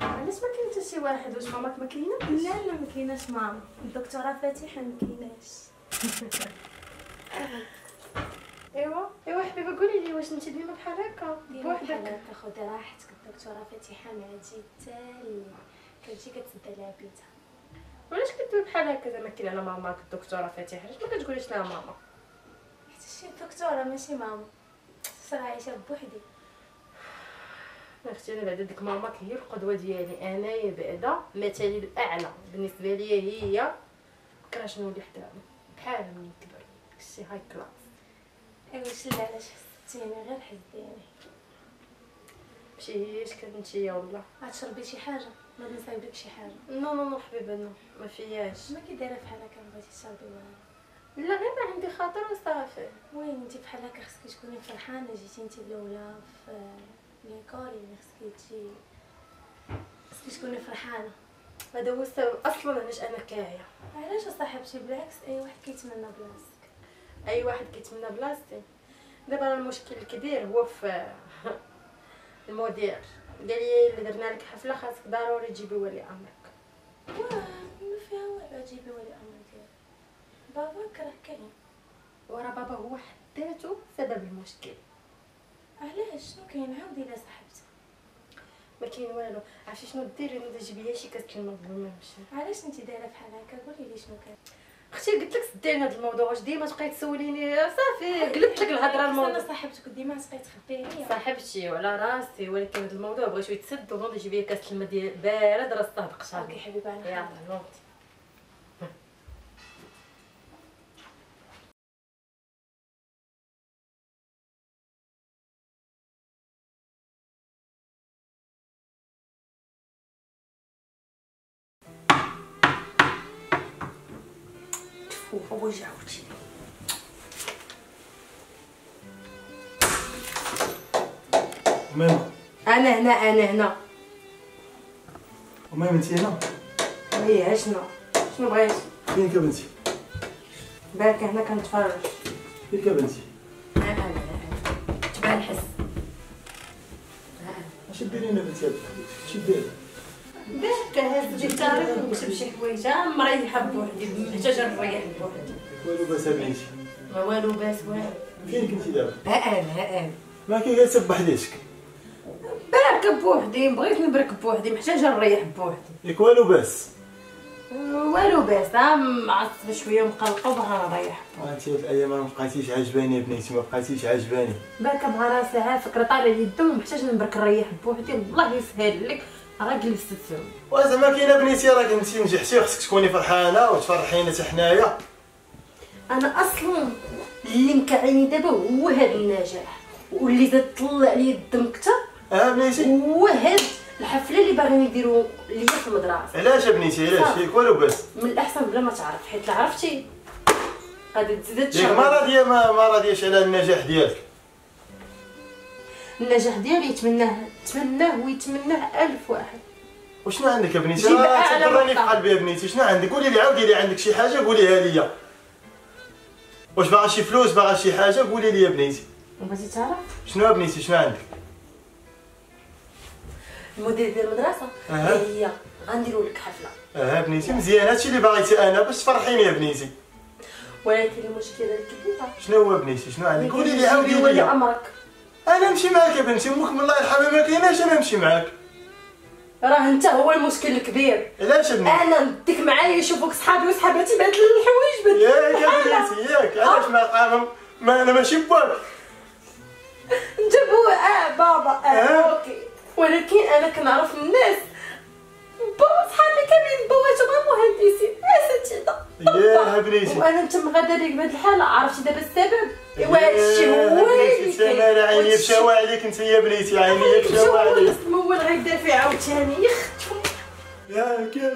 علاش ما كاين حتى شي واحد واش ماماك ما كايناش؟ لا لا ما كايناش ماما الدكتورة فاتحة ما كايناش. ايوا ايوا حبيبة قولي لي واش انت ديما بحال هكا؟ بوحدك. خدي راحتك. الدكتورة فاتحة ما تجي حتى الليل كتجي كتسد على بيتها وعلاش كدوي بحال هكا؟ زعما كاين على ماماك الدكتورة فاتحة. علاش ما كتقوليش لها ماما؟ حتى شي دكتوره ماشي ماما صرا عايشة بوحدي. أختي أنا بعدا ديك ماماك هي القدوه ديالي أنايا بعدا مثالي الأعلى. بالنسبة ليا هي كراش نولي حداها. بحالها ملي كبر. شي هاي كلاس أيوا شلا علاش حسيتيني؟ غير حسيتيني مشيتيش كنتي والله غتشربي شي حاجة؟ ما نصايبك شي حاجة. نو نو نو حبيبة نو. ما فياش ما كي دايرة بحال هكا بغيتي تشربي معايا لا غير ما عندي خاطر وصافي. وين انت بحال هكا خصك تكوني فرحانة جيتي انت الأولى في ليكول يعني خصك تجي. خصك تكوني فرحانة. هذا هو السبب. أصلا علاش أنا كاعية؟ علاش صاحبتي بالعكس أي واحد كيتمنى بلاصتك. أي واحد كيتمنى بلاصتي. دابا المشكل الكبير هو في المدير. قال لي إلا درنا لك حفلة خاصك ضروري تجيبي ولي أمرك. واه ما فيها والو جيبي ولي أمر ديالك باباك راه كاين ورا بابا هو حداته سبب المشكل. علاش؟ شنو كاين؟ عاودي لا صاحبتي ما كاين والو. عرفتي شنو ديري؟ نوض جيبي لي شي كاس الماء قبل ما نمشي علاش انت دايرة بحال هكا؟ قولي لي شنو كاين. أختي قلت لك سدي لنا هذا الموضوع. واش ديما تبقاي تسوليني؟ صافي. قلبت لك الهضرة أنا الموضوع. صاحبتك ديما تبقاي تخبيني صاحبتي وعلى راسي. ولكن هذا الموضوع بغيتو يتسد ونوض جيبي كاس الماء ديال بارد راه صهدقتها OK حبيبة أنا يلا حاضرة. نوض تفوح وجعوتي ماما أنا هنا أنا هنا وماما انت هنا هي عشنا شنو بغيتي فينك يا بنتي بالك هنا كنتفرج فينك يا بنتي تبع الحس اش ديري لنا بنتي هاد التاريخ ونكتب شي حوايج. مريحه بوحدي محتاجة نريح بوحدي والو باس بنتي ما والو باس والو. فينك انت دابا؟ ها أنا ها أنا. ما كاين غير ليشك برك بوحدي بغيت نبرك بوحدي محتاجة نريح بوحدي ياك والو باس والو باس ها معصبه شوية مقلقه وبغا نريح انت هاد الأيام ما بقيتيش عجباني يا بنيتي ما بقيتيش عجباني. بالك بغا راسي ها فكرة طالع لي الدم محتاجة نبرك نريح بوحدي الله يسهل لك. راه جلست فيهم وزعما كاينة بنيتي راك انت نجحتي خصك تكوني فرحانة وتفرحينا حتى حنايا. أنا أصلا اللي مكعيني دابا هو هذا النجاح. واللي زاد طلع لي الدم كتر آه بنيتي. هو هاد الحفلة اللي باغيين يديروا ليا في المدرسة. علاش بنيتي؟ علاش. ياك والو باس من الأحسن بلا ما تعرف حيت لا عرفتي. غادي تزيد تشرب. ما راضيه ما, ما راضياش على النجاح ديالك. النجاح ديالي يتمناه تمناه ويتمناه ألف واحد. وشنو عندك يا بنيتي أعلى تضرني في. قلبي يا بنيتي. شنو عندك؟ قولي لي عاودي لي عندك شي حاجة قوليها لي واش باغا شي فلوس باغا شي حاجة قولي لي يا بنيتي. وبغيتي تعرف؟ شنو يا بنيتي؟ شنو عندك؟ المدير ديال المدرسة. قال لي غنديروا لك حفلة. آه بنيتي مزيان. هادشي اللي باغيتي أنا باش تفرحيني يا بنيتي. ولكن المشكلة الكبيرة. شنو هو بنيتي؟ شنو عندك؟ قولي لي عاودي ولي لي أمرك. أنا نمشي معاك يا بنتي أمك من الله يرحمها ما كايناش أنا نمشي معاك. راه أنت هو المشكل الكبير. علاش يا بنيتي أنا نديك معايا يشوفوك صحابي وصحاباتي بعد الحوايج ياك يا بنيتي ياك. علاش ما قام ما أنا ماشي باك انت بو آه بابا آه آه. OK. ولكن أنا كنعرف الناس. بابا صحابي كاملين بواتهم مهندسين. يا بنيتي وأنا انت مغادا ليك بهاد الحالة عرفتي دابا السبب؟ إيوا هادشي هو اللي سمال عيني بشاوى عليك انت يا بنيتي عيني بشاوى عليك. اللي غيبدا فيه عاوتاني. يخ ياك يا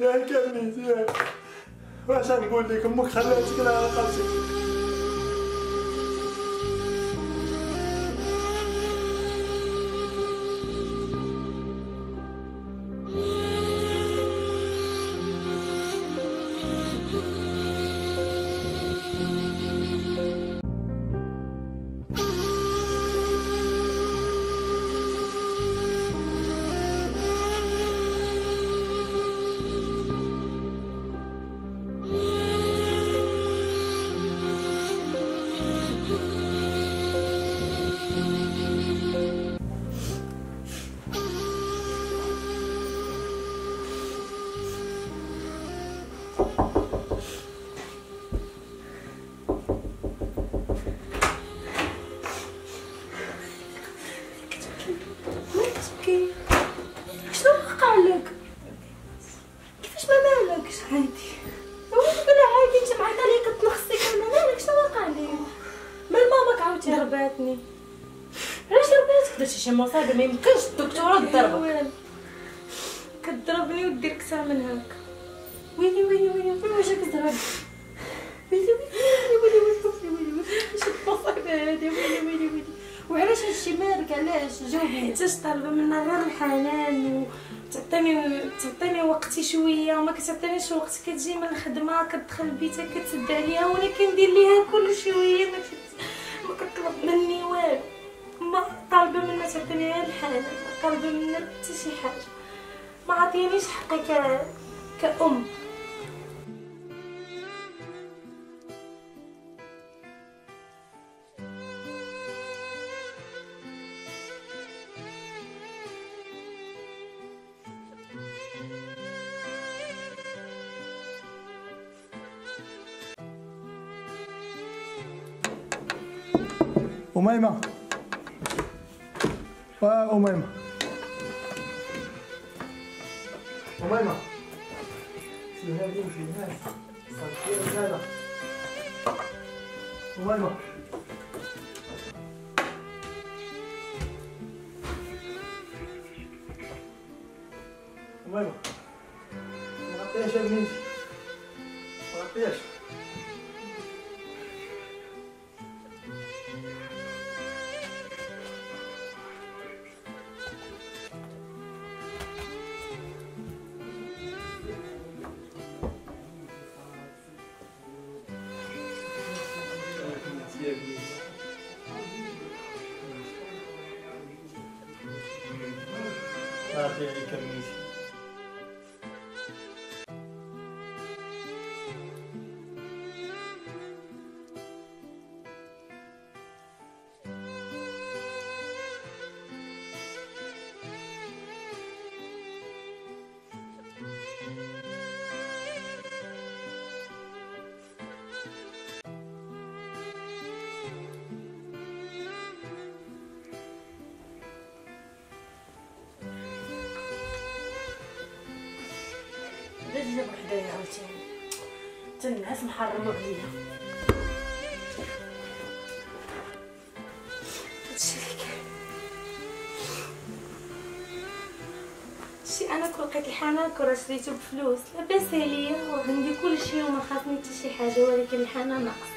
ياك يا بنيتي ياك واش نقول لك؟ أمك خلاتك على قلبك. ما يمكنش الدكتوره تضربك والو. كتضربني ودير كثر من هكا ويلي ويلي ويلي ويلي واش كتضرب ويلي ويلي ويلي ويلي ويلي ويلي واش المصايب هادي ويلي ويلي ويلي وعلاش هادشي مالك علاش جاوبيني حيتاش طالبه منها غير الحنان وتعطيني تعطيني وقتي شوية وما كتعطينيش وقت كتجي من الخدمه كتدخل لبيتها كتسد عليها وأنا كندير ليها كل شوية ما طالبه منها تعطيني غير الحنان طالبه منها حتى شي حاجة. ما عطينيش حقي ك... كأم. أميمة آه أميمة أميمة في هذه في الناس صافي هذا أميمة أميمة ما غطياش يا بنيتي ما غطياش صافي عليك بنيتي علاش جاب حدايا عاوتاني. تنعس محرمه عليا. هادشي اللي أنا كون لقيت الحنان كون راه شريتو بفلوس لاباس عليا وعندي كل شيء وما خاصني حتى شي حاجة ولكن الحنان ناقص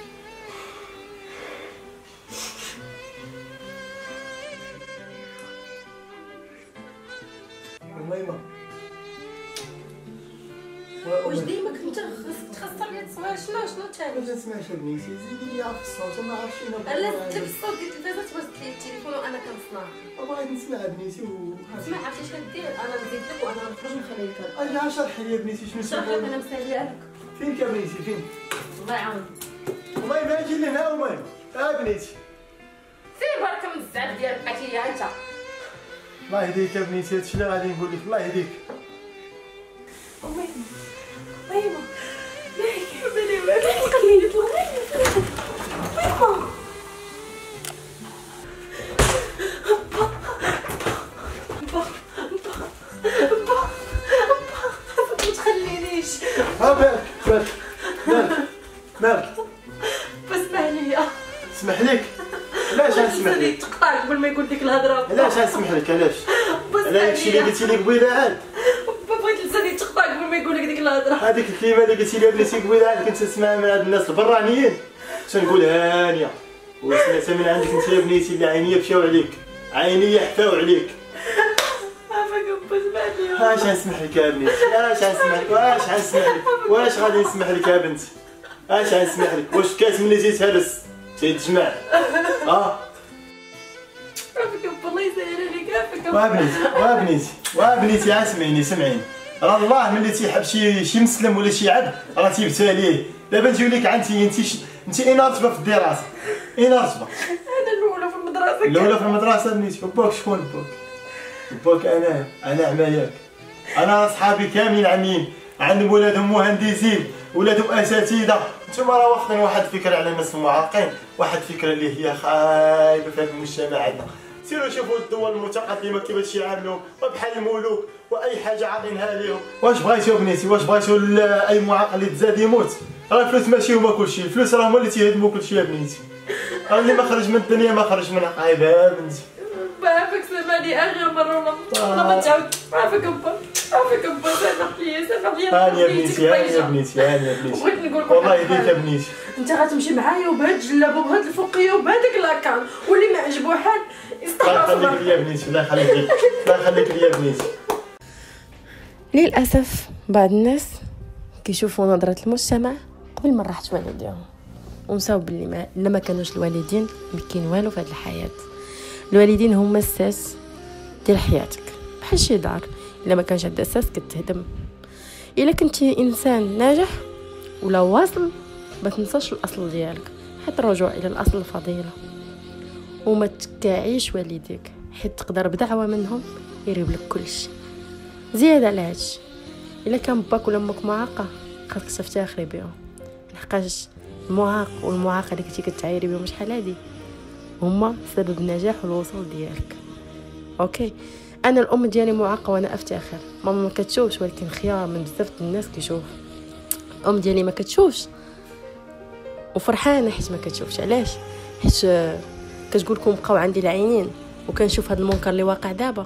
ما تسمعش بنيتي زيدي لي في الصوت ما عرفتش شنو لا زدت بالصوت ديال التلفازه تبغي تلي التليفون وأنا كنصنع بغيت نسمع بنيتي و اسمع عرفتي اش كدير أنا نزيد لك وأنا غنخرج نخلي لك هذا أجي شرح لي بنيتي شنو شرح لك أنا مساليه لك فين يا بنيتي فين الله يعاون أميمة أجي لهنا أميمة آه بنيتي سير بركه من الزعف ديال بقيتي انت الله يهديك يا بنيتي هادشي اللي غادي نقول لك الله يهديك مالك مالي ها مالك مالك مالك مالك اسمح لك علاش غنسمح لك تقطع قبل ما يقول ديك الهضره علاش غنسمح لك علاش على داكشي اللي قلتي لي قبيله عاد بغيت لساني تقطع قبل ما يقول لك ديك الهضره هذيك الكلمة اللي قلتي لي قبيله عاد كنت نسمعها من هاد الناس البرانيين تنقول هانية. وسمعتها من عندك انت يا بنيتي اللي عينيا مشاو عليك. عينيا حفاو عليك. عافاك بسمع ليا اش غنسمح لك يا بنيتي؟ اش غنسمح لك؟ واش غنسمح لك؟ واش غادي نسمح لك يا بنتي؟ اش غنسمح لك؟ واش كاس ملي تيتهرس تيتجمع آه. عافاك الله يسهل عليك. عافاك وابنيتي وابنيتي وابنيتي ها سمعيني سمعيني. راه الله ملي تيحب شي شي مسلم ولا شي عبد راه تيبتاليه دابا نجيو لك عندي انت ش... انت اين رتبة في الدراسة؟ اين رتبة؟ أنا الأولى في المدرسة. الأولى في المدرسة بنيتي باك شكون باك باك أنا أنا عماياك. أنا صحابي كاملين عامين عندهم ولادهم مهندسين ولادهم أساتذة. نتوما راه واخدين واحد الفكرة على الناس المعاقين واحد الفكرة اللي هي خايبة في المجتمع عندنا. سيروا شوفوا الدول المتقدمة كيفاش يعاملوا بحال الملوك. وأي حاجة عاطينها ليهم واش بغيتو بنيتي؟ واش بغيتو أي معاق اللي تزاد يموت؟ راه الفلوس ماشي هما كلشي. الفلوس راه هما اللي تيهدموا كلشي يا بنيتي. راه اللي ما خرج من الدنيا ما خرج من عقايب يا بنتي. بعافاك سامحني آخر مرة ولا ما تعاود عافاك با عافاك با سامح لي سامح لي هاني يا بنيتي هاني يا بنيتي هاني يا بنيتي. بغيت نقول لك والله يديك يا. بنيتي. أنت غتمشي معايا وبهاد الجلابة وبهاد الفوقية وبهاداك لاكان واللي ما عجبو حال الله. يستحق يخليك ليا بنيتي الله يخليك ليا الله يخليك ليا بنيتي. للأسف بعض الناس كيشوفوا نظرة المجتمع قبل ما راحت والديهم ونساو باللي ما الا كانوش الوالدين ما كاين والو في هذه الحياة. الوالدين هما الساس ديال حياتك. بحال شي دار. إلا ما كانش عندها أساس كتهدم. إلا كنتي إنسان ناجح ولا واصل ما تنساش الأصل ديالك. حيت الرجوع إلى الأصل الفضيلة. وما تكاعيش والديك. حيت تقدر بدعوة منهم يريب لك كلشي. زيادة على هادشي إلا كان باك ولا أمك معاقة خاصك تفتخري بهم لحقاش المعاق والمعاقة اللي كنتي كتعايري بهم شحال هادي؟ هما سبب النجاح والوصول ديالك. أوكي أنا الأم ديالي معاقة وأنا افتخر ماما ما كتشوفش ولكن خيار من بزاف الناس كيشوف. الأم ديالي ما كتشوفش. وفرحانة حيت ما كتشوفش. علاش؟ حيت كتقول لكم بقاو عندي العينين وكنشوف هذا المنكر اللي واقع دابا.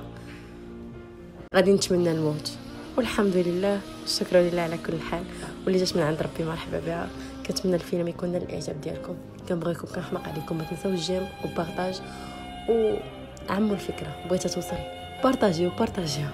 غادي نتمنى الموت والحمد لله الشكر لله على كل حال. واللي جات من عند ربي مرحبا بها. كنتمنى الفيلم يكون نال الإعجاب ديالكم. كنبغيكم كنحماق عليكم ما تنساوش الجيم وبارطاج وعموا الفكرة بغيتها توصل. بارطاجيو بارطاجيو